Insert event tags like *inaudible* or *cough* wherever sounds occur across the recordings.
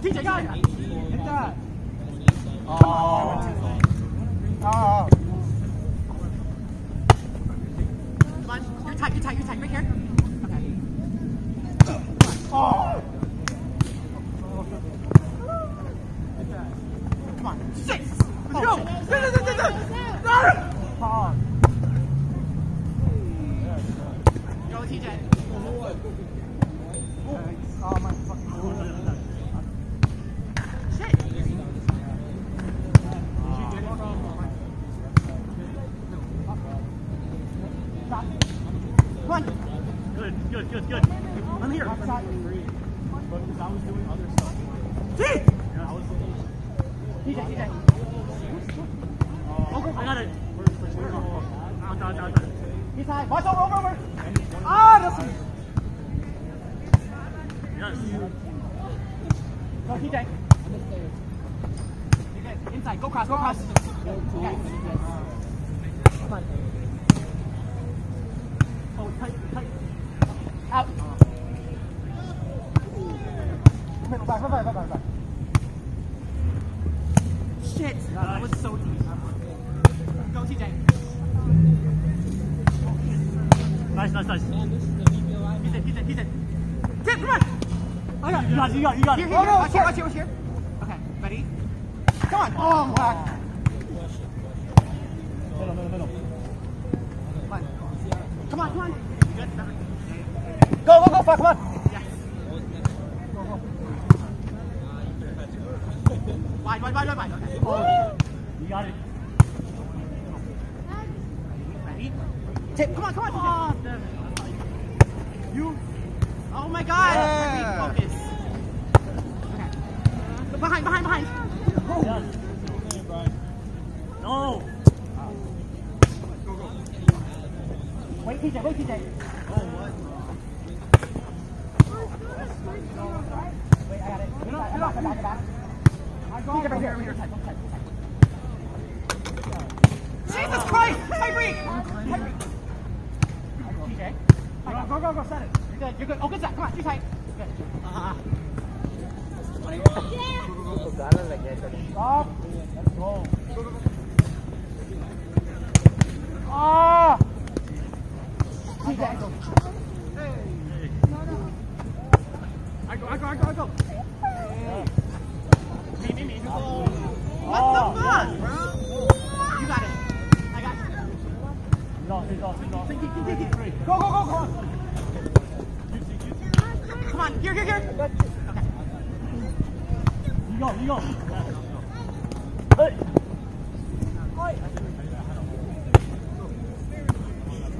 TJ. Oh. Oh. Come on, here. Okay. Oh. Come on, six. Let's go. No, no, no, no. Oh. Go, TJ. Oh my fucking Shit. Come on. Good, good, good, good. I'm here. outside. Because I was doing other stuff. T. Yeah, I was. TJ, TJ. Oh, I got it. Out, out, out, out. He's high. Watch over, over, over. Ah, that's. Yes. Go. TJ, inside. Go cross, go cross. Okay. Come on. Oh. Out. Middle back, back, back, back, back. Shit. That was so deep. Go, TJ. Nice, nice, nice. He's in, he's in, he's in. Tip, come on. I got it. You got it, you got it, Here, here, Oh, here. no, Watch here, watch here, watch here. Okay, ready? Come on. Oh, whack. Middle, middle, middle. Come on. Come on, come on. Go, go, go, fuck, come on. Yes. Wide, wide, wide, wide, wide. *laughs* Oh, you got it. Ready? Tip, come on, come on. Oh, TJ. damn it. You. Oh my god. Yeah. Focus. Okay. Behind, behind, behind. Yes. No. Wait, TJ, wait, TJ. Wait, I got it. Get up, get up, get back, get back. TJ, right here, right here. Tight, tight, tight. Jesus Christ! Tyreek! Tyreek! TJ. Go, go, go, set it. You're good, you're good. Oh, good shot. Come on, too tight. Good. Uh-huh. Stop. Let's go. Ah. TJ. I go, I go, I go, I go. Me, me, me. What Oh. the fuck, bro? You got it. I got you. He's off, he's off, he's off. Think, think, think, think, think. Go, go, go, go on. Come on, here, here, here. Okay. You go, you go.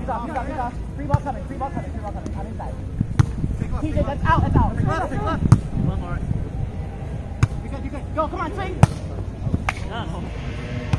He's off, he's off, he's off. Free ball coming, free ball coming, free ball coming. I'm inside. TJ, that's out, that's out. Left, take left. One more. You're good, you're good. Go, come on, swing. Yeah.